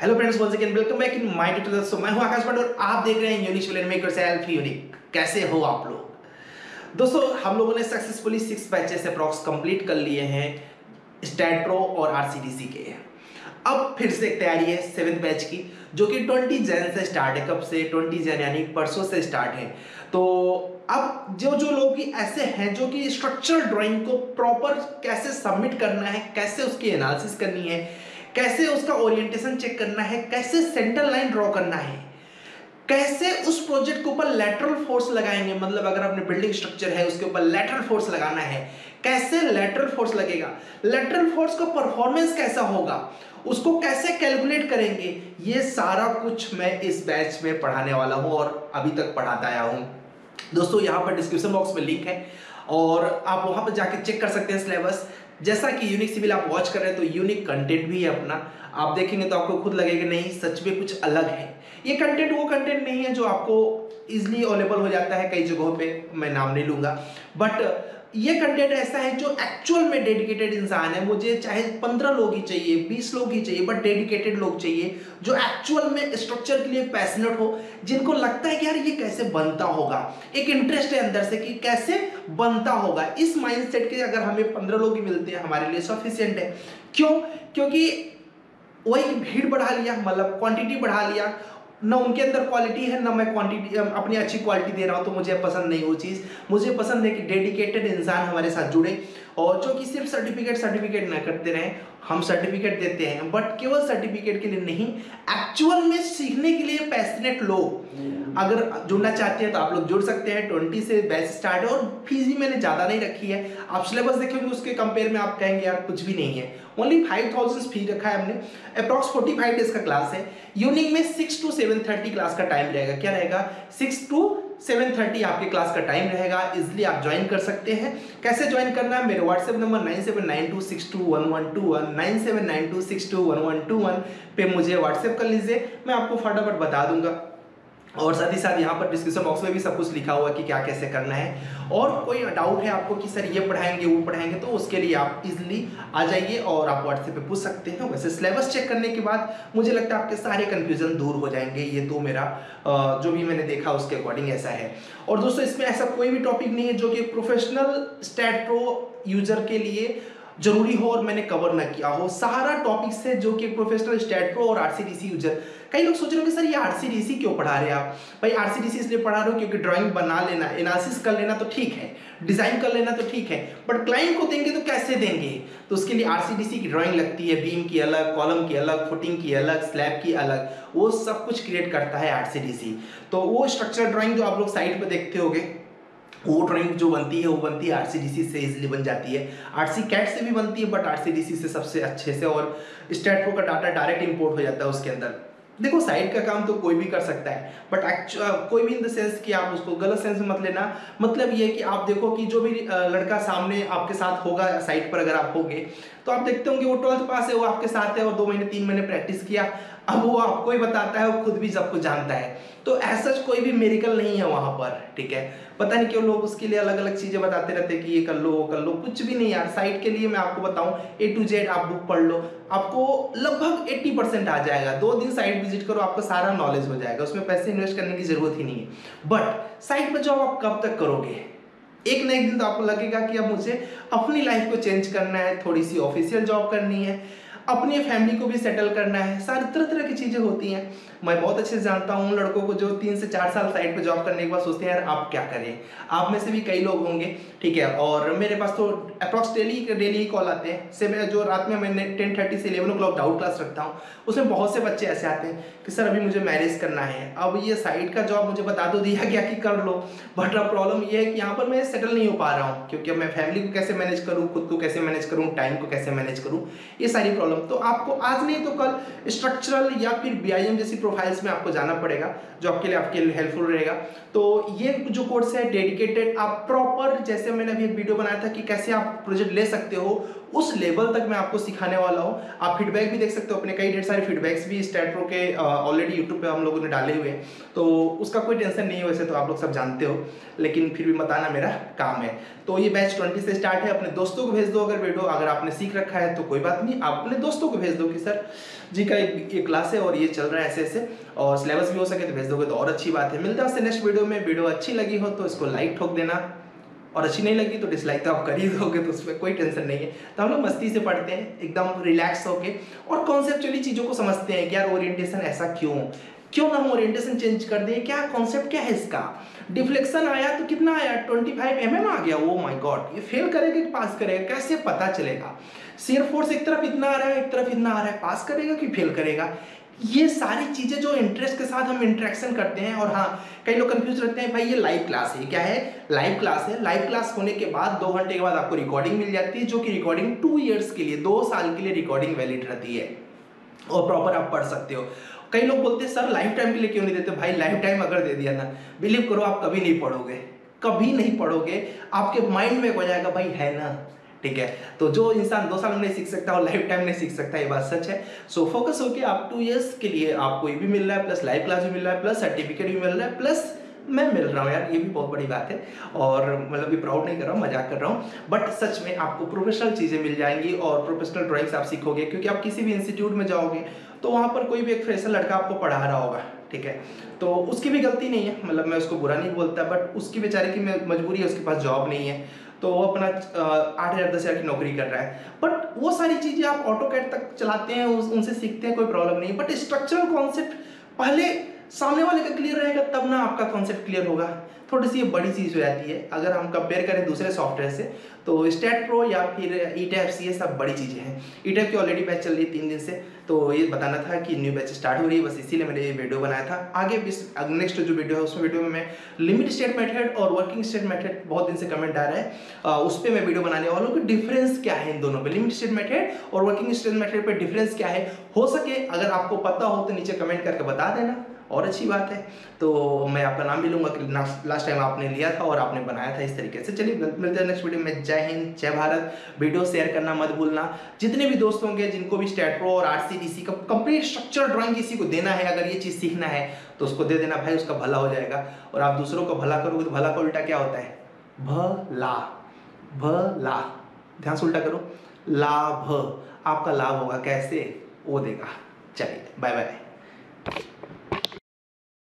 Hello friends once again welcome back in my tutorial so मैं हूँ आकाश भट्ट और आप देख रहे हैं unique will make yourself unique कैसे हो आप लोग? दोस्तों, हम लोगों ने successfully six batches approx complete कर लिए हैं स्टैट्रो और आरसीडीसी के। अब फिर से तैयारी है सेवेंथ बैच की, जो कि ट्वेंटी जैन से स्टार्ट है। कब से? ट्वेंटी जैन यानी परसों से स्टार्ट है। तो अब जो जो लोग भी ऐसे हैं, जो कि स्ट्रक्चरल ड्राइंग को प्रॉपर कैसे सबमिट करना है, कैसे उसकी एनालिसिस करनी है कैसे उसका ओरिएंटेशन चेक करना है, कैसे सेंटर लाइन ड्रॉ करना है, कैसे उस प्रोजेक्ट के ऊपर लेटरल फोर्स लगाएँगे मतलब अगर आपने बिल्डिंग स्ट्रक्चर है, उसके ऊपर लेटरल फोर्स लगाना है, कैसे लेटरल फोर्स लगेगा लेटरल फोर्स का परफॉर्मेंस कैसा होगा, उसको कैसे कैलकुलेट करेंगे, ये सारा कुछ मैं इस बैच में पढ़ाने वाला हूँ और अभी तक पढ़ाता आया हूँ। दोस्तों, यहाँ पर डिस्क्रिप्शन बॉक्स में लिंक है और आप वहाँ पर जाके चेक कर सकते हैं सिलेबस जैसा कि यूनिक सिविल आप वॉच कर रहे हैं तो यूनिक कंटेंट भी है अपना। आप देखेंगे तो आपको खुद लगेगा, नहीं, सच में कुछ अलग है। ये कंटेंट वो कंटेंट नहीं है जो आपको इजिली अवेलेबल हो जाता है कई जगहों पे, मैं नाम नहीं लूँगा। बट ये कंटेंट ऐसा है जो एक्चुअल में डेडिकेटेड इंसान है, मुझे चाहे पंद्रह लोग ही चाहिए, बीस लोग ही चाहिए बट डेडिकेटेड लोग चाहिए, जो एक्चुअल में स्ट्रक्चर के लिए पैशनेट हो, जिनको लगता है कि यार ये कैसे बनता होगा। एक इंटरेस्ट है अंदर से कि कैसे बनता होगा। इस माइंडसेट के अगर हमें पंद्रह लोग ही मिलते हैं, हमारे लिए सफिशियंट है। क्यों? क्योंकि वही भीड़ बढ़ा लिया मतलब क्वांटिटी बढ़ा लिया ना उनके अंदर क्वालिटी है, ना मैं क्वांटिटी अपनी अच्छी क्वालिटी दे रहा हूँ तो मुझे पसंद नहीं वो चीज़। मुझे पसंद है कि डेडिकेटेड इंसान हमारे साथ जुड़े। और जो कि सिर्फ़ सर्टिफिकेट सर्टिफिकेट ना करते रहें हम सर्टिफिकेट देते हैं बट केवल सर्टिफिकेट के लिए नहीं एक्चुअल में सीखने के लिए पैशनेट लोग। अगर जुड़ना चाहते हैं तो आप लोग जुड़ सकते हैं ट्वेंटी से बैच स्टार्ट है और फ़ीस भी मैंने ज़्यादा नहीं रखी है। आप सिलेबस देखेंगे उसके कंपेयर में आप कहेंगे यार कुछ भी नहीं है। ओनली फाइव थाउज़ेंड फ़ी रखा है हमने। अप्रॉक्स फोर्टी फाइव डेज़ का क्लास है। यूनिक में six to seven thirty class का टाइम रहेगा। क्या रहेगा? सिक्स टू सेवन थर्टी आपके क्लास का टाइम रहेगा इजिली आप ज्वाइन कर सकते हैं। कैसे ज्वाइन करना है? मेरे WhatsApp number nine seven nine two six two one one two one nine seven nine two six two one one two one पे मुझे व्हाट्सएप कर लीजिए। मैं आपको फटाफट बता दूँगा। और साथ ही साथ यहाँ पर डिस्क्रिप्शन बॉक्स में भी सब कुछ लिखा हुआ है कि क्या कैसे करना है। और कोई डाउट है आपको कि सर ये पढ़ाएँगे, वो पढ़ाएँगे तो उसके लिए आप इजिली आ जाइए और आप व्हाट्सएप पे पूछ सकते हैं। वैसे सिलेबस चेक करने के बाद मुझे लगता है आपके सारे कन्फ्यूज़न दूर हो जाएँगे। ये तो मेरा जो भी मैंने देखा उसके अकॉर्डिंग ऐसा है। और दोस्तों, इसमें ऐसा कोई भी टॉपिक नहीं है जो कि प्रोफेशनल स्टैट प्रो यूज़र के लिए ज़रूरी हो और मैंने कवर ना किया हो। सारा टॉपिक्स है जो कि प्रोफेशनल स्टेट प्रो और आरसीडीसी यूज़र कई लोग सोच रहे होंगे, सर, ये आरसीडीसी क्यों पढ़ा रहे आप? भाई आरसीडीसी इसलिए पढ़ा रहे हो क्योंकि ड्राइंग बना लेना एनालिसिस कर लेना तो ठीक है डिज़ाइन कर लेना तो ठीक है बट क्लाइंट को देंगे तो कैसे देंगे? तो उसके लिए आरसीडीसी की ड्राइंग लगती है बीम की अलग कॉलम की अलग फुटिंग की अलग स्लैब की अलग, वो सब कुछ क्रिएट करता है आरसीडीसी तो वो स्ट्रक्चर ड्राइंग जो आप लोग साइट पर देखते होगे, वो ड्राइंग जो बनती है, वो बनती है आरसीडीसी से इजिली बन जाती है। आरसी कैट से भी बनती है बट आरसीडीसी से सबसे अच्छे से और स्टेट का डाटा डायरेक्ट इंपोर्ट हो जाता है उसके अंदर। देखो साइड का काम तो कोई भी कर सकता है बट कोई भी इन द सेंस कि आप उसको गलत सेंस में मत लेना। मतलब ये कि आप देखो कि जो भी लड़का सामने आपके साथ होगा साइड पर अगर आप होगे तो आप देखते होंगे वो ट्वेल्थ पास है, वो आपके साथ है, और दो महीने, तीन महीने प्रैक्टिस किया। अब वो आपको ही बताता है, वो खुद भी सब कुछ जानता है। तो ऐसा कोई भी मेरिकल नहीं है वहाँ पर, ठीक है? पता नहीं क्यों लोग उसके लिए अलग अलग चीज़ें बताते रहते हैं कि ये कर लो, वो कर लो, कुछ भी नहीं यार। साइट के लिए मैं आपको बताऊँ ए टू जेड आप बुक पढ़ लो, आपको लगभग 80 परसेंट आ जाएगा। दो दिन साइट विज़िट करो, आपको सारा नॉलेज हो जाएगा, उसमें पैसे इन्वेस्ट करने की ज़रूरत ही नहीं है। बट साइट पर जॉब आप कब तक करोगे? एक ना एक दिन तो आपको लगेगा कि अब मुझे अपनी लाइफ को चेंज करना है, थोड़ी सी ऑफिशियल जॉब करनी है। अपनी फैमिली को भी सेटल करना है। सारी तरह तरह की चीज़ें होती हैं। मैं बहुत अच्छे से जानता हूँ उन लड़कों को जो तीन से चार साल साइड पे जॉब करने के बाद सोचते हैं, यार, आप क्या करें? आप में से भी कई लोग होंगे, ठीक है? और मेरे पास तो अप्रॉक्स डेली डेली ही कॉल आते हैं। से मैं जो रात में मैंने टेन थर्टी से eleven o'clock doubt class रखता हूँ, उसमें बहुत से बच्चे ऐसे आते हैं कि, सर, अभी मुझे मैरिज करना है। अब ये साइड का जॉब मुझे बता दो, दिया गया कि कर लो। बट अब प्रॉब्लम ये है कि यहाँ पर मैं सेटल नहीं हो पा रहा हूँ, क्योंकि मैं फैमिली को कैसे मैनेज करूँ, खुद को कैसे मैनेज करूँ टाइम को कैसे मैनेज करूँ, ये सारी प्रॉब्लम तो आपको आज नहीं तो कल स्ट्रक्चरल या फिर बीआईएम जैसी प्रोफाइल्स में आपको जाना पड़ेगा, जो आपके लिए आपके लिए हेल्पफुल रहेगा। तो ये जो कोर्स है डेडिकेटेड आप प्रॉपर जैसे मैंने अभी एक वीडियो बनाया था कि कैसे आप प्रोजेक्ट ले सकते हो उस लेवल तक मैं आपको सिखाने वाला हूँ। आप फीडबैक भी देख सकते हो, अपने कई ढेर सारे फीडबैक्स भी स्टेट प्रो के ऑलरेडी यूट्यूब पे हम लोगों ने डाले हुए हैं। तो उसका कोई टेंशन नहीं है वैसे तो आप लोग सब जानते हो, लेकिन फिर भी बताना मेरा काम है। तो ये बैच ट्वेंटी से स्टार्ट है, अपने दोस्तों को भेज दो अगर वीडियो अगर आपने सीख रखा है तो कोई बात नहीं, आप अपने दोस्तों को भेज दो कि सर, जी का एक क्लास है और ये चल रहा है ऐसे ऐसे और सिलेबस भी हो सके तो भेज दोगे तो और अच्छी बात है। मिलता है नेक्स्ट वीडियो में वीडियो अच्छी लगी हो तो इसको लाइक ठोक देना। और अच्छी नहीं लगी तो डिसलाइक तो आप कर ही दोगे तो उसमें कोई टेंशन नहीं है। तो हम लोग मस्ती से पढ़ते हैं, एकदम रिलैक्स होके। और कॉन्सेप्चुअली चीज़ों को समझते हैं कि यार ओरिएंटेशन ऐसा क्यों? क्यों ना हम ओरिएंटेशन चेंज कर दें? क्या कॉन्सेप्ट क्या है इसका? डिफ्लेक्शन आया तो कितना आया? 25 फाइव mm आ गया। वो माय गॉड ये फेल करेगा कि पास करेगा? कैसे पता चलेगा? शेयर फोर्स एक तरफ़ इतना आ रहा है, एक तरफ़ इतना आ रहा है। पास करेगा कि फेल करेगा? ये सारी चीज़ें जो इंटरेस्ट के साथ हम इंटरेक्शन करते हैं, और हाँ कई लोग कंफ्यूज रहते हैं, भाई ये लाइव क्लास है क्या है? लाइव क्लास है। लाइव क्लास होने के बाद, दो घंटे के बाद आपको रिकॉर्डिंग मिल जाती है, जो कि रिकॉर्डिंग टू ईयर्स के लिए, दो साल के लिए रिकॉर्डिंग वैलिड रहती है, और प्रॉपर आप पढ़ सकते हो। कई लोग बोलते हैं, सर लाइफ टाइम के लिए क्यों नहीं देते? भाई लाइफ टाइम अगर दे दिया ना बिलीव करो, आप कभी नहीं पढ़ोगे। कभी नहीं पढ़ोगे। आपके माइंड में हो जाएगा, भाई, है ना। ठीक है? तो जो इंसान दो साल में नहीं सीख सकता और लाइफ टाइम नहीं सीख सकता, ये बात सच है। सो फोकस होके आप टू ईयर्स के लिए आपको ये भी मिल रहा है प्लस लाइव क्लास भी मिल रहा है प्लस सर्टिफिकेट भी मिल रहा है प्लस मैं मिल रहा हूँ यार, ये भी बहुत बड़ी बात है। और मतलब भी प्राउड नहीं कर रहा हूँ, मज़ाक कर रहा हूँ। बट सच में आपको प्रोफेशनल चीज़ें मिल जाएँगी और प्रोफेशनल ड्राइंग्स आप सीखोगे, क्योंकि आप किसी भी इंस्टीट्यूट में जाओगे तो वहाँ पर कोई भी एक फ्रेशर लड़का आपको पढ़ा रहा होगा, ठीक है? तो उसकी भी गलती नहीं है मतलब मैं उसको बुरा नहीं बोलता बट उसकी बेचारे की मजबूरी है, उसके पास जॉब नहीं है। तो वो अपना आठ हज़ार, दस हज़ार की नौकरी कर रहा है। बट वो सारी चीज़ें आप ऑटो कैट तक चलाते हैं उनसे सीखते हैं, कोई प्रॉब्लम नहीं। बट स्ट्रक्चरल कॉन्सेप्ट पहले सामने वाले का क्लियर रहेगा, तब ना आपका कॉन्सेप्ट क्लियर होगा। थोड़ी सी बड़ी चीज़ हो जाती है। अगर हम कंपेयर करें दूसरे सॉफ्टवेयर से तो स्टेट प्रो या फिर ई टैप सी सब बड़ी चीज़ें हैं। ई टैप की ऑलरेडी बैच चल रही है तीन दिन से। तो ये बताना था कि न्यू बैच स्टार्ट हो रही है, बस इसीलिए मैंने ये वीडियो बनाया था। आगे नेक्स्ट जो वीडियो है उसमें वीडियो में मैं लिमिट स्टेट मेथड और वर्किंग स्टेट मेथड बहुत दिन से कमेंट आ रहा है। उस पर मैं वीडियो बनाने वाला हूँ कि डिफरेंस क्या है इन दोनों पे। लिमिट स्टेट मेथड और वर्किंग स्टेट मेथड पर डिफरेंस क्या है? हो सके, अगर आपको पता हो तो नीचे कमेंट करके बता देना। और अच्छी बात है। तो मैं आपका नाम भी लूँगा लास्ट टाइम आपने लिया था और आपने बनाया था इस तरीके से। चलिए मिलते हैं नेक्स्ट वीडियो में। जय हिंद, जय भारत। वीडियो शेयर करना मत भूलना। जितने भी दोस्त होंगे, जिनको भी स्टेट प्रो और आर का कंप्लीट स्ट्रक्चर ड्राइंग किसी को देना है, अगर ये चीज़ सीखना है तो उसको दे देना भाई, उसका भला हो जाएगा। और आप दूसरों को भला करोगे तो भला का उल्टा क्या होता है? भला। भला। ध्यान से उल्टा करो। लाभ। आपका लाभ होगा। कैसे? वो देगा। चलिए बाय बाय